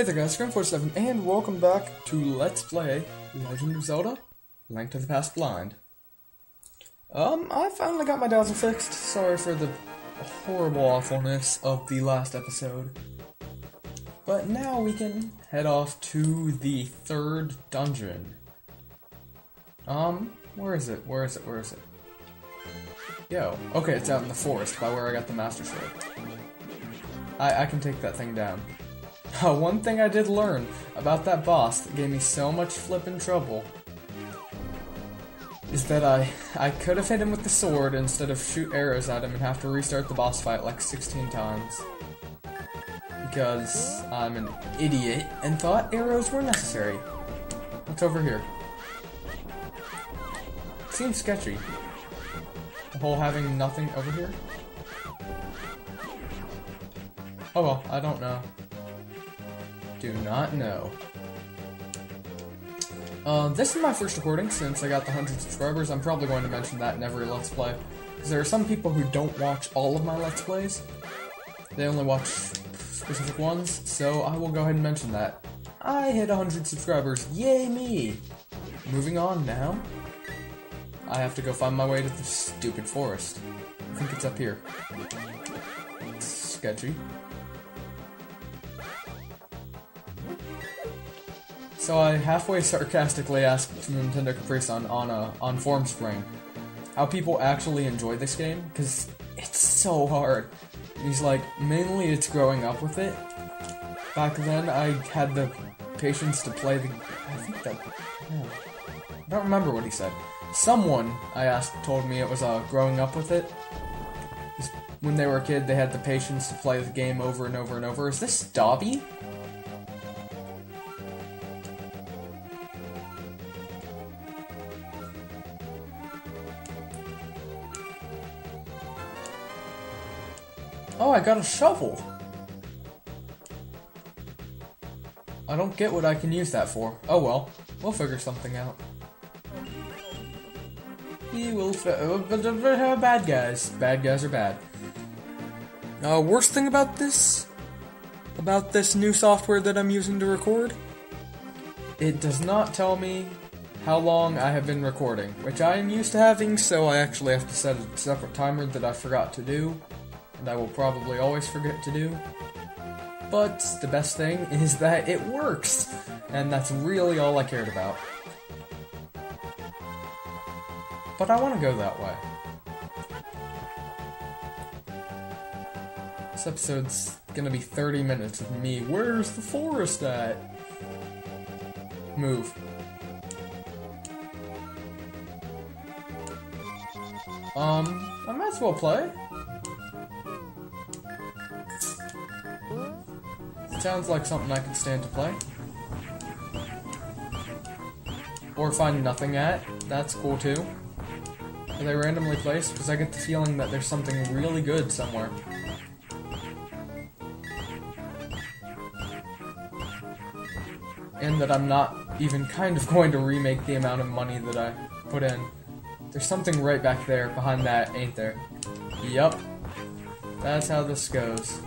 Hey there guys, Gr33n47, and welcome back to Let's Play Legend of Zelda Link to the Past Blind. Um, I finally got my dazzle fixed. Sorry for the horrible awfulness of the last episode. But now we can head off to the third dungeon. Um, where is it? Where is it? Where is it? Yo, okay, it's out in the forest by where I got the Master Sword. I, I can take that thing down. Uh, one thing I did learn about that boss that gave me so much flippin' trouble is that I I could have hit him with the sword instead of shoot arrows at him and have to restart the boss fight like 16 times. Because I'm an idiot and thought arrows were necessary. What's over here? Seems sketchy. The whole having nothing over here? Oh well, I don't know. Do not know. Uh, this is my first recording since I got the 100 subscribers. I'm probably going to mention that in every Let's Play. Because there are some people who don't watch all of my Let's Plays. They only watch specific ones, so I will go ahead and mention that. I hit 100 subscribers. Yay me! Moving on now. I have to go find my way to the stupid forest. I think it's up here. It's sketchy. So I halfway sarcastically asked Nintendo Capri Sun on a on Formspring how people actually enjoy this game because it's so hard. He's like, mainly it's growing up with it. Back then, I had the patience to play the. I think that. Yeah. I don't remember what he said. Someone I asked told me it was uh, growing up with it. When they were a kid, they had the patience to play the game over and over and over. Is this Dobby? Oh, I got a shovel. I don't get what I can use that for. Oh well, we'll figure something out. We will fi- uh, uh, uh, bad guys. Bad guys are bad. Uh, worst thing about this, about this new software that I'm using to record, it does not tell me how long I have been recording, which I am used to having, so I actually have to set a separate timer that I forgot to do and I will probably always forget to do. But the best thing is that it works, and that's really all I cared about. But I want to go that way. This episode's gonna be 30 minutes of me. Where's the forest at? Move. Um, I might as well play. Sounds like something I could stand to play. Or find nothing at. That's cool too. Are they randomly placed? Because I get the feeling that there's something really good somewhere. And that I'm not even kind of going to remake the amount of money that I put in. There's something right back there behind that, ain't there? Yup. That's how this goes.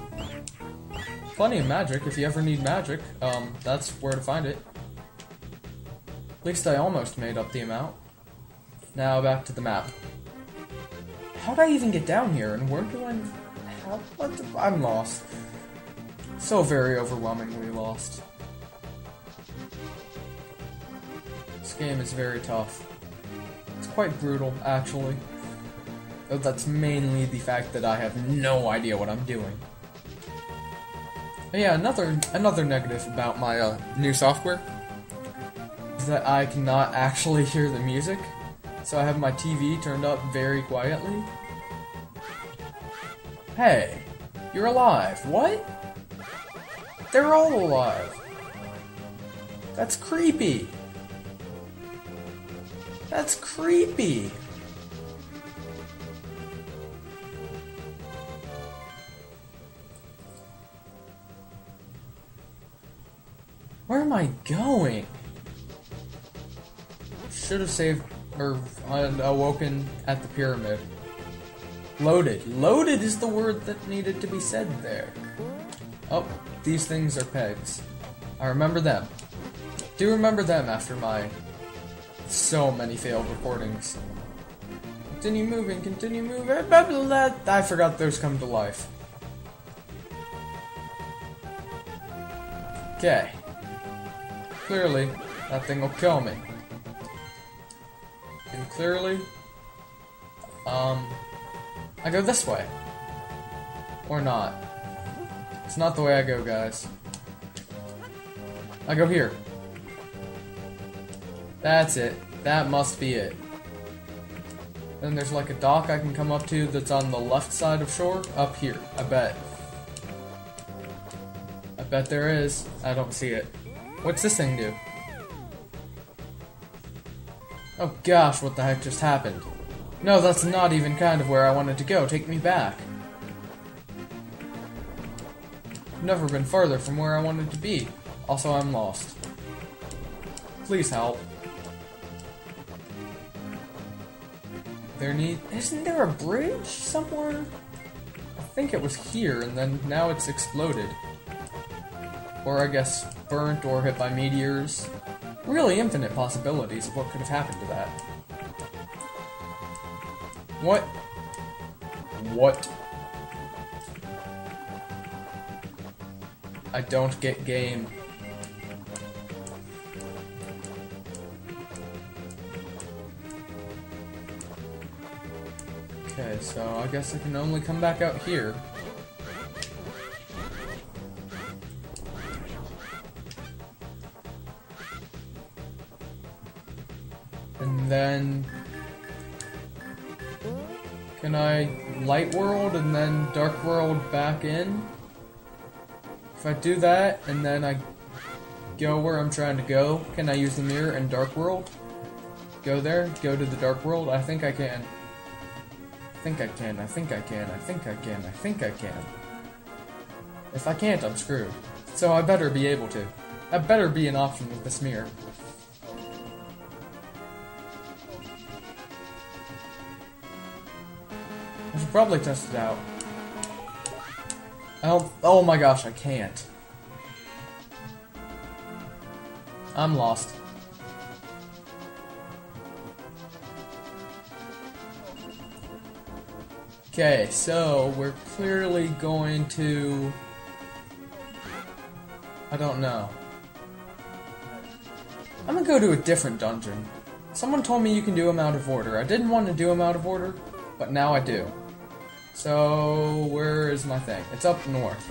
Plenty of magic, if you ever need magic, um, that's where to find it. At least I almost made up the amount. Now back to the map. How'd I even get down here, and where do I... How, what the, I'm lost. So very overwhelmingly lost. This game is very tough. It's quite brutal, actually. That's mainly the fact that I have no idea what I'm doing. Yeah, another another negative about my uh, new software is that I cannot actually hear the music. So I have my TV turned up very quietly. Hey, you're alive. What? They're all alive. That's creepy. That's creepy. Am I going? Should have saved or awoken at the pyramid. Loaded. Loaded is the word that needed to be said there. Oh, these things are pegs. I remember them. Do remember them after my so many failed recordings. Continue moving, continue moving. I forgot those come to life. Okay. Clearly, that thing will kill me. And clearly, um, I go this way. Or not. It's not the way I go, guys. I go here. That's it. That must be it. Then there's like a dock I can come up to that's on the left side of shore. Up here, I bet. I bet there is. I don't see it. What's this thing do? Oh gosh, what the heck just happened? No, that's not even kind of where I wanted to go. Take me back. Never been farther from where I wanted to be. Also, I'm lost. Please help. There need- isn't there a bridge somewhere? I think it was here, and then now it's exploded. Or I guess burnt or hit by meteors. Really infinite possibilities of what could have happened to that. What? What? I don't get game. Okay, so I guess I can only come back out here. Light world and then dark world back in? If I do that and then I go where I'm trying to go, can I use the mirror in dark world? Go there, go to the dark world? I think I can. I think I can, I think I can, I think I can, I think I can. If I can't, I'm screwed. So I better be able to. That better be an option with this mirror. Probably test it out. Oh, oh my gosh, I can't. I'm lost. Okay, so we're clearly going to... I don't know. I'm gonna go to a different dungeon. Someone told me you can do them out of order. I didn't want to do them out of order, but now I do. So, where is my thing? It's up north.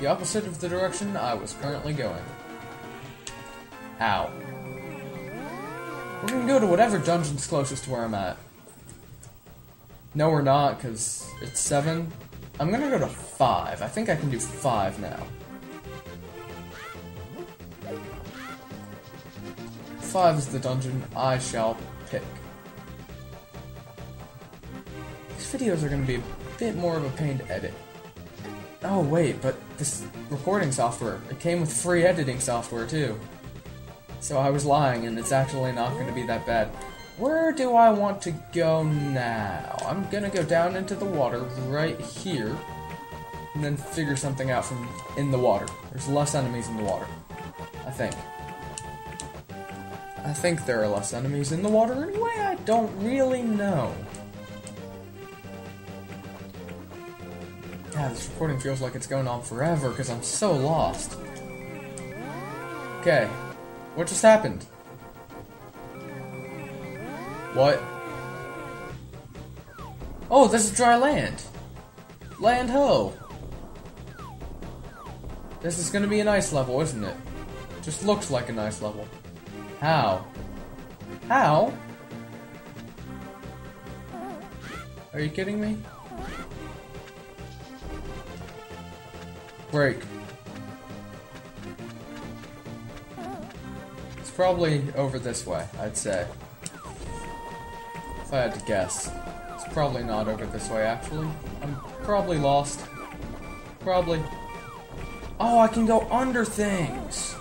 The opposite of the direction I was currently going. Ow. We're gonna go to whatever dungeon's closest to where I'm at. No, we're not, because it's 7. I'm gonna go to 5. I think I can do 5 now. 5 is the dungeon I shall pick. These videos are gonna be bit more of a pain to edit. Oh wait, but this recording software, it came with free editing software too. So I was lying and it's actually not going to be that bad. Where do I want to go now? I'm gonna go down into the water right here and then figure something out from in the water. There's less enemies in the water. I think. I think there are less enemies in the water anyway, I don't really know. Yeah, this recording feels like it's going on forever because I'm so lost. Okay, what just happened? What? Oh, this is dry land. Land ho. This is gonna be a nice level, isn't it? Just looks like a nice level. How? How? Are you kidding me? Break. It's probably over this way, I'd say. If I had to guess. It's probably not over this way, actually. I'm probably lost. Probably. Oh, I can go under things!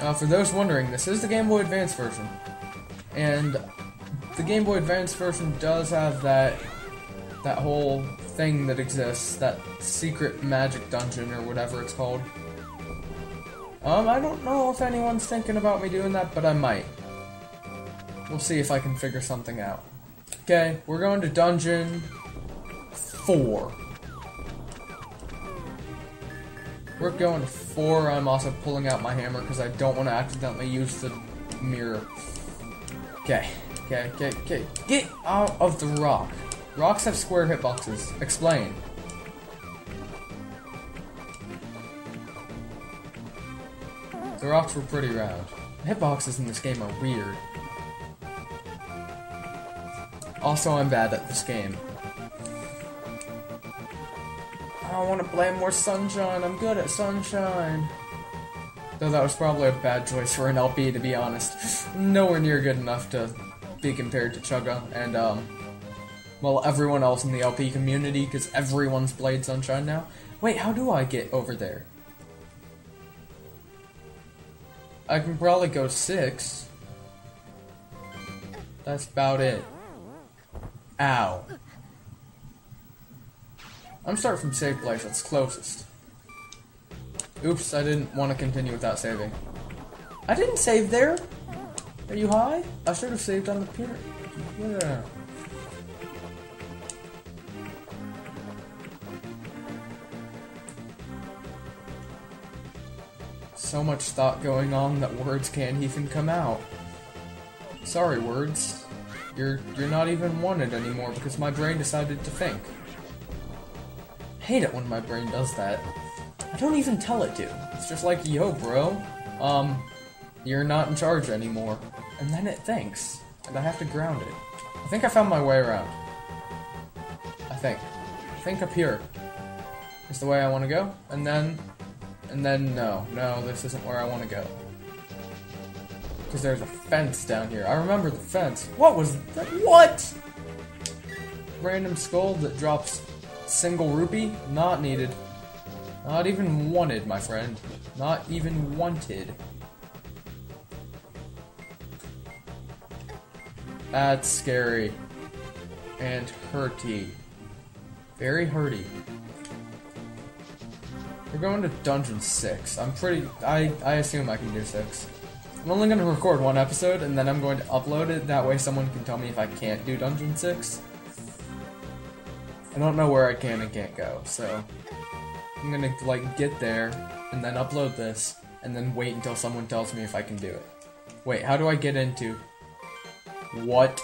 Uh, for those wondering, this is the Game Boy Advance version. And the Game Boy Advance version does have that that whole thing that exists, that secret magic dungeon or whatever it's called. Um, I don't know if anyone's thinking about me doing that, but I might. We'll see if I can figure something out. Okay, we're going to dungeon four. We're going to four. I'm also pulling out my hammer because I don't want to accidentally use the mirror. Okay, okay, okay, okay. Get out of the rock. Rocks have square hitboxes. Explain. The rocks were pretty round. Hitboxes in this game are weird. Also, I'm bad at this game. I want to play more Sunshine. I'm good at Sunshine. Though that was probably a bad choice for an LP, to be honest. Nowhere near good enough to be compared to Chugga and, um, well, everyone else in the LP community, because everyone's played Sunshine now. Wait, how do I get over there? I can probably go six. That's about it. Ow. I'm starting from safe place, that's closest. Oops, I didn't want to continue without saving. I didn't save there! Are you high? I should have saved on the pier. Yeah. So much thought going on that words can't even come out. Sorry, words. You're you're not even wanted anymore because my brain decided to think. Hate it when my brain does that. I don't even tell it to. It's just like, yo, bro, um, you're not in charge anymore. And then it thinks, and I have to ground it. I think I found my way around. I think. I think up here is the way I want to go, and then, and then no, no, this isn't where I want to go. Because there's a fence down here. I remember the fence. What was that? What? Random skull that drops single rupee? Not needed. Not even wanted, my friend. Not even wanted. That's scary. And hurty. Very hurty. We're going to Dungeon 6. I'm pretty... I, I assume I can do 6. I'm only going to record one episode, and then I'm going to upload it. That way someone can tell me if I can't do Dungeon 6. I don't know where I can and can't go, so... I'm gonna, like, get there, and then upload this, and then wait until someone tells me if I can do it. Wait, how do I get into... What?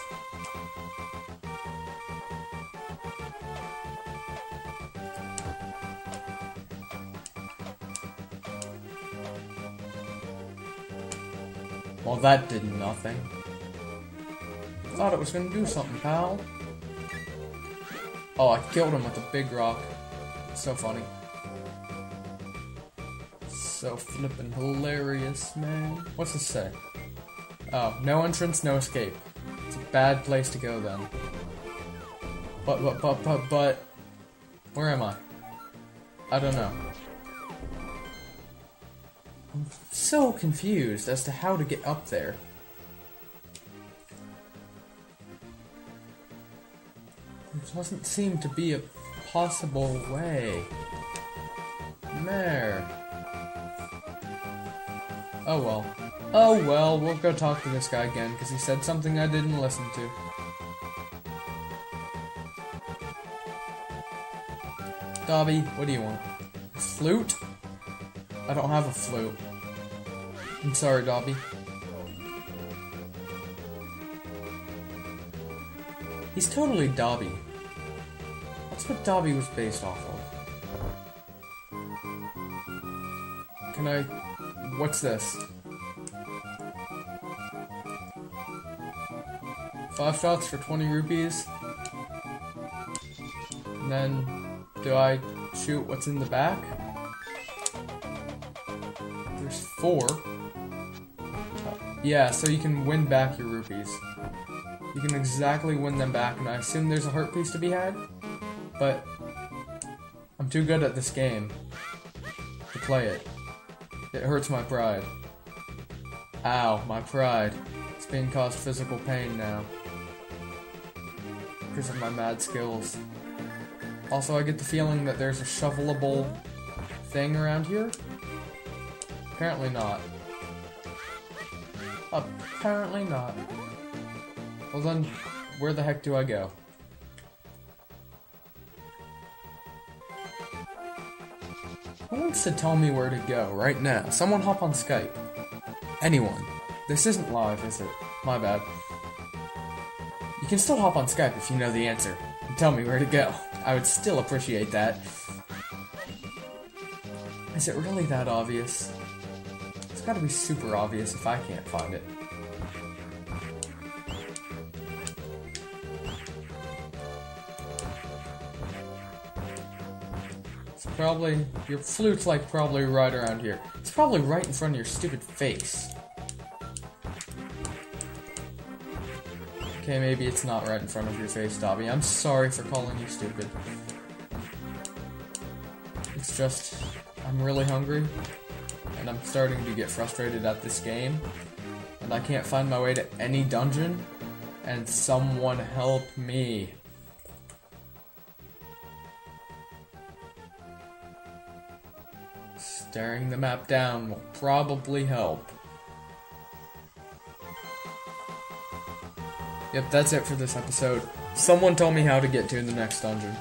Well, that did nothing. Thought it was gonna do something, pal. Oh, I killed him with a big rock. So funny. So flippin' hilarious, man. What's this say? Oh, no entrance, no escape. It's a bad place to go then. But, but, but, but, but... Where am I? I don't know. So confused as to how to get up there. There doesn't seem to be a possible way. There. Oh well. Oh well, we'll go talk to this guy again, because he said something I didn't listen to. Dobby, what do you want? Flute? I don't have a flute. I'm sorry, Dobby. He's totally Dobby. That's what Dobby was based off of. Can I... What's this? Five shots for 20 rupees. And then, do I shoot what's in the back? There's four. Yeah, so you can win back your rupees. You can exactly win them back, and I assume there's a heart piece to be had? But, I'm too good at this game to play it. It hurts my pride. Ow, my pride. It's being caused physical pain now. Because of my mad skills. Also, I get the feeling that there's a shovelable thing around here. Apparently not. Apparently not. Well then, where the heck do I go? Who wants to tell me where to go right now? Someone hop on Skype. Anyone. This isn't live, is it? My bad. You can still hop on Skype if you know the answer. And tell me where to go. I would still appreciate that. Is it really that obvious? It's gotta be super obvious if I can't find it. It's probably, your flute's like probably right around here. It's probably right in front of your stupid face. Okay, maybe it's not right in front of your face, Dobby. I'm sorry for calling you stupid. It's just, I'm really hungry, and I'm starting to get frustrated at this game, and I can't find my way to any dungeon, and someone help me. Staring the map down will probably help. Yep, that's it for this episode. Someone tell me how to get to the next dungeon.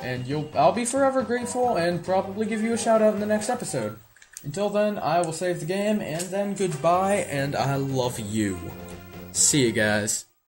And you'll I'll be forever grateful and probably give you a shout out in the next episode. Until then, I will save the game and then goodbye and I love you. See you guys.